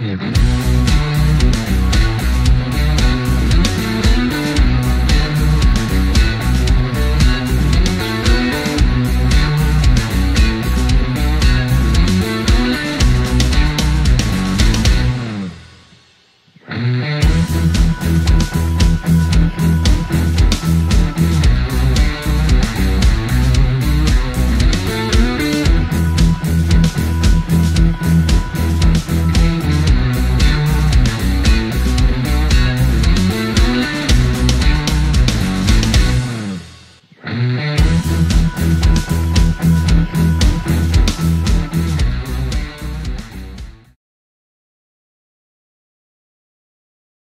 Mm-hmm.